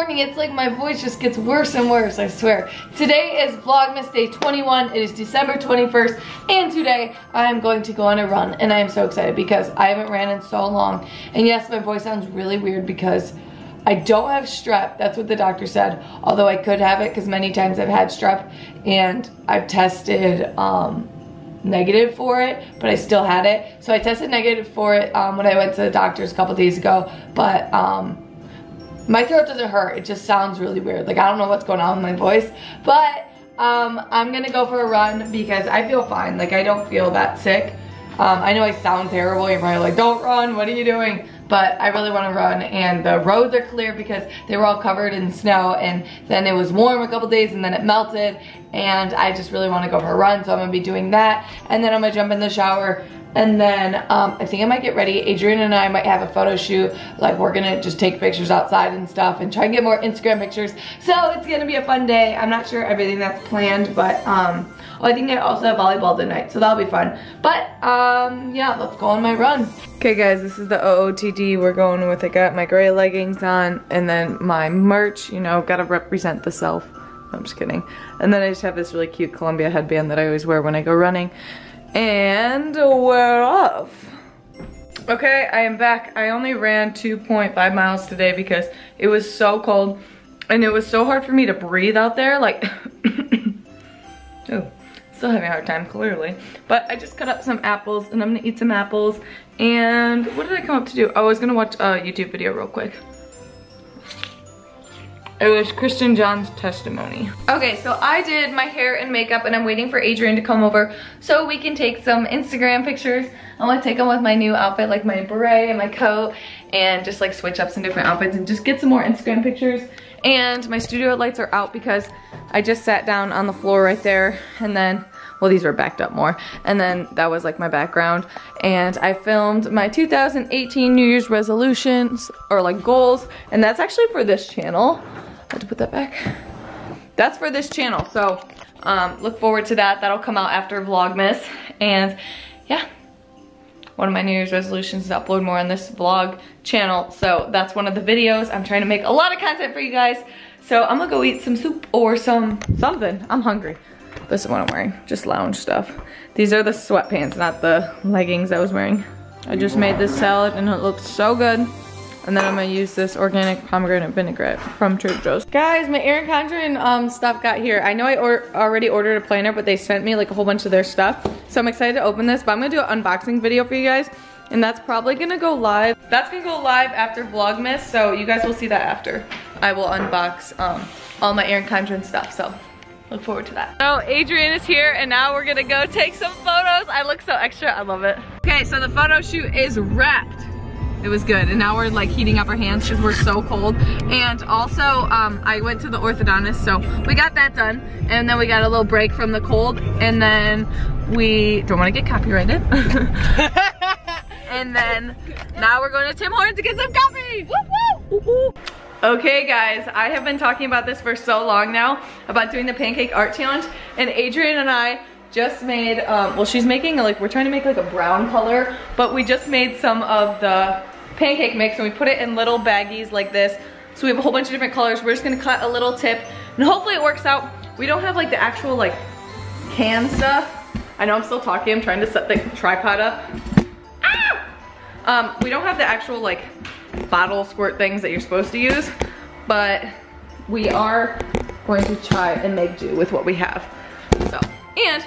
morning, it's like my voice just gets worse and worse, I swear. Today is Vlogmas Day 21. It is December 21st, and today I am going to go on a run, and I am so excited because I haven't ran in so long. And yes, my voice sounds really weird because I don't have strep, that's what the doctor said, although I could have it because many times I've had strep, and I've tested, um, negative for it, but I still had it. So I tested negative for it um, when I went to the doctor's a couple days ago, but um, my throat doesn't hurt. It just sounds really weird. Like I don't know what's going on with my voice, but um, I'm gonna go for a run because I feel fine. Like I don't feel that sick. Um, I know I sound terrible. You're probably like, don't run, what are you doing? But I really wanna run and the roads are clear because they were all covered in snow and then it was warm a couple days and then it melted and I just really wanna go for a run so I'm gonna be doing that and then I'm gonna jump in the shower and then um, I think I might get ready. Adrian and I might have a photo shoot. Like we're gonna just take pictures outside and stuff and try and get more Instagram pictures. So it's gonna be a fun day. I'm not sure everything that's planned, but um, oh, I think I also have volleyball tonight, so that'll be fun. But um, yeah, let's go on my run. Okay guys, this is the OOTD we're going with. I got my gray leggings on and then my merch, you know, gotta represent the self. I'm just kidding. And then I just have this really cute Columbia headband that I always wear when I go running. And we're off. Okay, I am back. I only ran 2.5 miles today because it was so cold and it was so hard for me to breathe out there. Like, still having a hard time, clearly. But I just cut up some apples and I'm gonna eat some apples. And what did I come up to do? Oh, I was gonna watch a YouTube video real quick. It was Kristen John's testimony. Okay, so I did my hair and makeup and I'm waiting for Adrian to come over so we can take some Instagram pictures. I wanna take them with my new outfit, like my beret and my coat, and just like switch up some different outfits and just get some more Instagram pictures. And my studio lights are out because I just sat down on the floor right there and then well these were backed up more and then that was like my background and I filmed my 2018 New Year's resolutions or like goals and that's actually for this channel I had to put that back. That's for this channel, so um, look forward to that. That'll come out after Vlogmas. And yeah, one of my New Year's resolutions is upload more on this vlog channel. So that's one of the videos. I'm trying to make a lot of content for you guys. So I'm gonna go eat some soup or some something. I'm hungry. This is what I'm wearing, just lounge stuff. These are the sweatpants, not the leggings I was wearing. I just made this salad and it looks so good. And then I'm gonna use this organic pomegranate vinaigrette from Trader Joe's. Guys, my Erin Condren um, stuff got here. I know I or already ordered a planner, but they sent me like a whole bunch of their stuff. So I'm excited to open this, but I'm gonna do an unboxing video for you guys. And that's probably gonna go live. That's gonna go live after Vlogmas, so you guys will see that after. I will unbox um, all my Erin Condren stuff, so look forward to that. So Adrian is here and now we're gonna go take some photos. I look so extra, I love it. Okay, so the photo shoot is wrapped. It was good. And now we're like heating up our hands because we're so cold. And also, um, I went to the orthodontist, so we got that done. And then we got a little break from the cold. And then we don't want to get copyrighted. and then now we're going to Tim Hortons to get some coffee. Woo -woo! Okay guys, I have been talking about this for so long now, about doing the pancake art challenge. And Adrian and I just made, um, well she's making like, we're trying to make like a brown color, but we just made some of the pancake mix and we put it in little baggies like this. So we have a whole bunch of different colors. We're just gonna cut a little tip and hopefully it works out. We don't have like the actual like can stuff. I know I'm still talking, I'm trying to set the tripod up. Ah! Um, we don't have the actual like bottle squirt things that you're supposed to use, but we are going to try and make do with what we have. So, and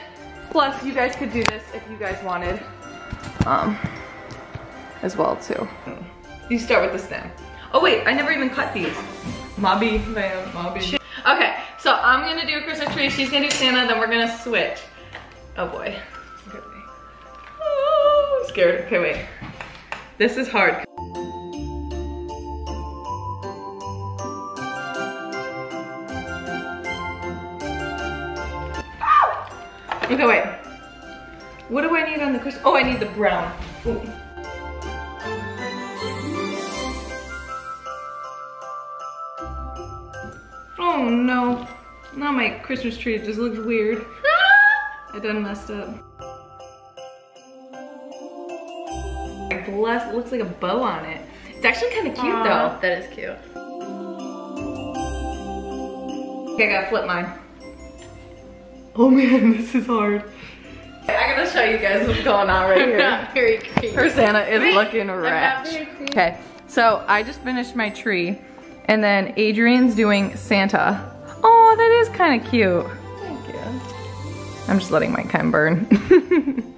plus you guys could do this if you guys wanted. Um, as well too. You start with the stem. Oh wait, I never even cut these. Mobby, man, Mobby. Okay, so I'm gonna do a Christmas tree, she's gonna do Santa, then we're gonna switch. Oh boy. Oh, I'm scared. Okay, wait. This is hard. Okay, wait. What do I need on the Christmas? Oh, I need the brown. Ooh. Oh no, not my Christmas tree, it just looks weird. I done messed up. I bless, it looks like a bow on it. It's actually kind of cute Aww, though. That is cute. Okay, I gotta flip mine. Oh man, this is hard. I gotta show you guys what's going on right here. not very creepy. Her Santa is Wait, looking I'm wretched. not very creepy. Okay, so I just finished my tree, and then Adrian's doing Santa. Oh, that is kind of cute. Thank you. I'm just letting my kind burn.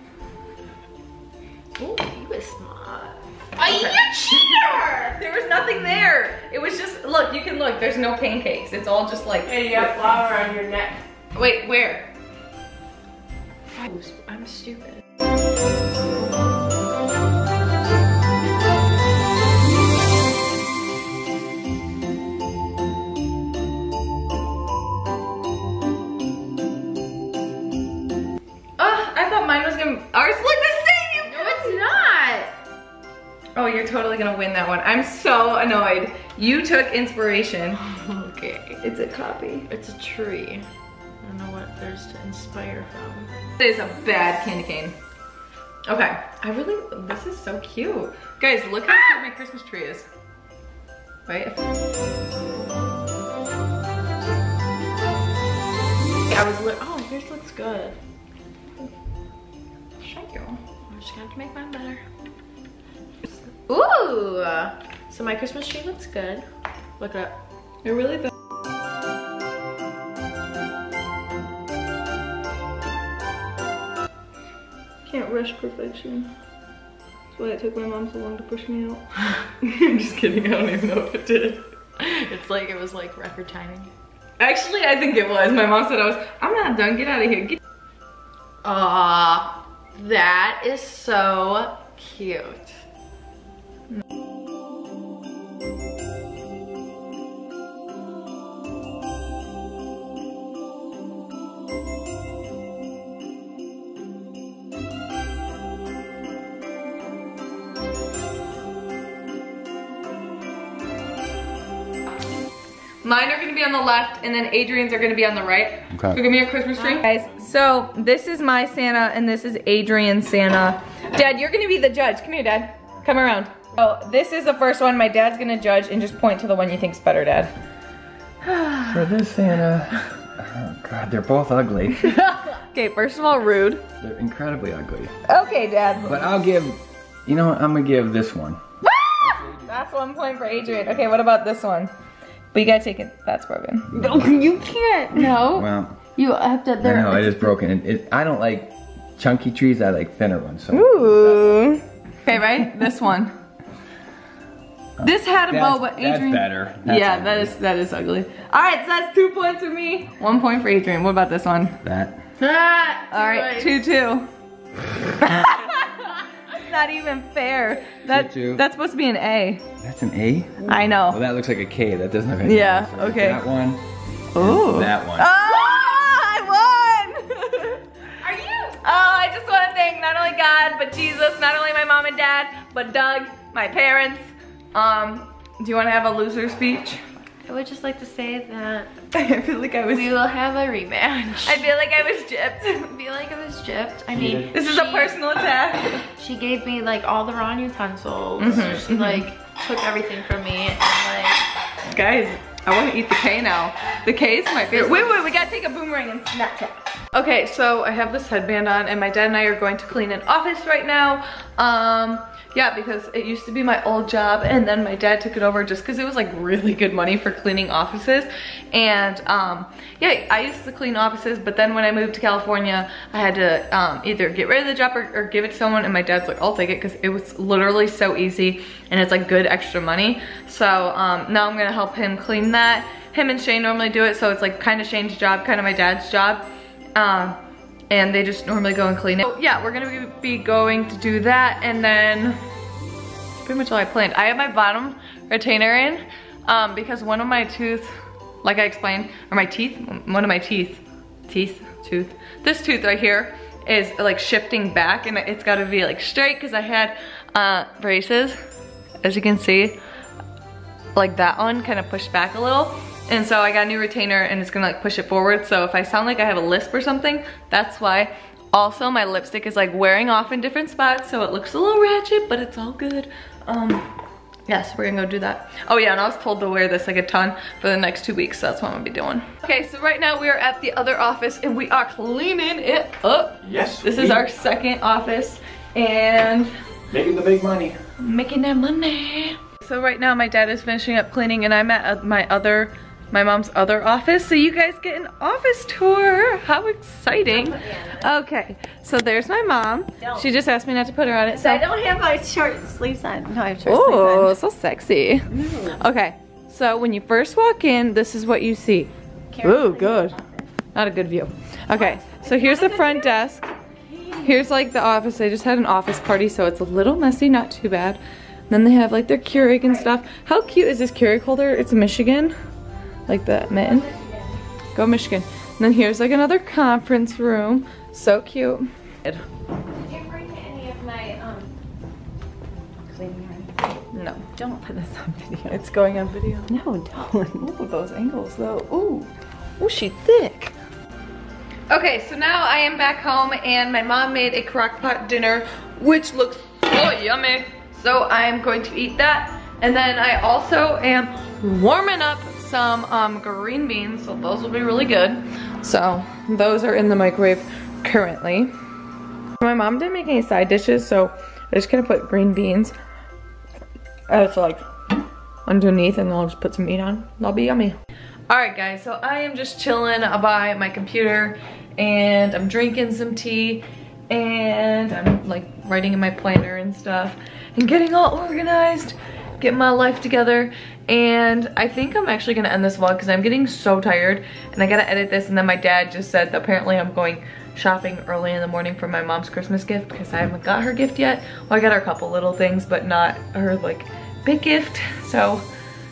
Ooh, he was smart. Are you a cheater? there was nothing there. It was just, look, you can look, there's no pancakes. It's all just like, Hey, you have flour on your neck. Wait, where? I'm stupid. Oh, I thought mine was gonna, ours look the same, No, it's not. Oh, you're totally gonna win that one. I'm so annoyed. You took inspiration. Okay. It's a copy. It's a tree. I don't know what there's to inspire from. This a bad candy cane. Okay, I really, this is so cute. Guys, look how cute my Christmas tree is. Right? I was li- oh, yours looks good. Thank you. I'm just gonna have to make mine better. Ooh! So my Christmas tree looks good. Look it up. It really does. Rush perfection. That's why it took my mom so long to push me out. I'm just kidding, I don't even know if it did. It's like it was like record timing. Actually, I think it was. My mom said I was, I'm not done, get out of here. Get Ah, that is so cute. On the left and then Adrian's are gonna be on the right. Okay. So give me a Christmas tree. Guys, so this is my Santa and this is Adrian's Santa. Dad, you're gonna be the judge. Come here, Dad. Come around. Oh, this is the first one. My dad's gonna judge and just point to the one you think's better, Dad. For this Santa, oh god, they're both ugly. Okay, first of all, rude. They're incredibly ugly. Okay, Dad. But I'll give, you know what, I'm gonna give this one. That's one point for Adrian. Okay, what about this one? But you gotta take it. That's broken. No, you can't. No. Well, You have to. I know, it is broken. It, it, I don't like chunky trees, I like thinner ones. So Ooh. Okay, right? This one. This had a that's, bow, but that's Adrian. better. That's yeah, ugly. that is that is ugly. All right, so that's two points for me. One point for Adrian. What about this one? That. Ah, All right, two two. Not even fair. That that's supposed to be an A. That's an A? I know. Well, that looks like a K. That doesn't have any. Yeah, So okay. That one. Ooh. That one. Oh, I won! Are you? Oh, I just want to thank not only God, but Jesus, not only my mom and dad, but Doug, my parents. Um, do you want to have a loser speech? I would just like to say that I feel like I was. we will have a rematch. I feel like I was gypped. I feel like I was gypped. I mean, This is a personal attack. She gave me like all the wrong utensils. Mhm, she mhm. like took everything from me and like Guys, I want to eat the K now. The K is my favorite. Wait, wait, we gotta take a boomerang and Snapchat. Okay, so I have this headband on and my dad and I are going to clean an office right now. Um, yeah, because it used to be my old job and then my dad took it over just because it was like really good money for cleaning offices. And um, yeah, I used to clean offices, but then when I moved to California, I had to um, either get rid of the job or, or give it to someone and my dad's like, I'll take it because it was literally so easy and it's like good extra money. So um, now I'm gonna help him clean that. Him and Shane normally do it, so it's like kind of Shane's job, kind of my dad's job. Um, and they just normally go and clean it. So yeah, we're gonna be going to do that and then pretty much all I planned. I have my bottom retainer in um, because one of my tooth, like I explained, or my teeth, one of my teeth, teeth, tooth, this tooth right here is like shifting back and it's gotta be like straight because I had uh, braces, as you can see, like that one kind of pushed back a little. And so I got a new retainer and it's gonna like push it forward. So if I sound like I have a lisp or something, that's why. Also, my lipstick is like wearing off in different spots, so it looks a little ratchet, but it's all good. Um, Yes, we're gonna go do that. Oh yeah, and I was told to wear this like a ton for the next two weeks, so that's what I'm gonna be doing. Okay, so right now we are at the other office and we are cleaning it up. Yes. This is our second office and making the big money. Making that money. So right now my dad is finishing up cleaning and I'm at uh, my other, my mom's other office. So you guys get an office tour. How exciting. Okay, so there's my mom. Don't. She just asked me not to put her on it. So I don't have my short sleeves on. No, I have short Oh, sleeves so sexy. Mm. Okay, so when you first walk in, this is what you see. Ooh, good. Not a good view. Okay, so here's the front desk. Here's like the office. They just had an office party, so it's a little messy, not too bad. Then they have like their Keurig and stuff. How cute is this Keurig holder? It's a Michigan, like the mitten. Go Michigan. And then here's like another conference room. So cute. on. Did you bring any of my um cleaning? No, Don't put this on video. it's going on video. No, don't. Ooh, those angles though. Ooh. Ooh, she thick. Okay, so now I am back home and my mom made a crock pot dinner, which looks so yummy. So I am going to eat that. And then I also am warming up some um, green beans, so those will be really good. So those are in the microwave currently. My mom didn't make any side dishes, so I'm just gonna put green beans. Uh, like underneath and then I'll just put some meat on. That'll be yummy. Alright guys, so I am just chilling by my computer and I'm drinking some tea and I'm like writing in my planner and stuff and getting all organized, getting my life together and I think I'm actually gonna end this vlog because I'm getting so tired and I gotta edit this and then my dad just said that apparently I'm going shopping early in the morning for my mom's Christmas gift because I haven't got her gift yet. Well, I got her a couple little things, but not her like big gift. So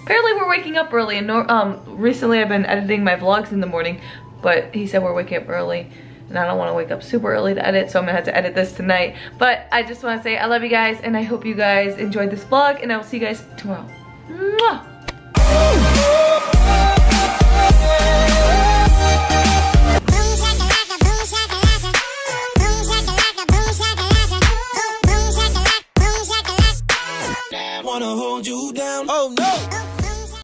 apparently we're waking up early and um, recently I've been editing my vlogs in the morning, but he said we're waking up early and I don't wanna wake up super early to edit, so I'm gonna have to edit this tonight. But I just wanna say I love you guys, and I hope you guys enjoyed this vlog, and I will see you guys tomorrow. Mwah! Wanna hold you down, oh no!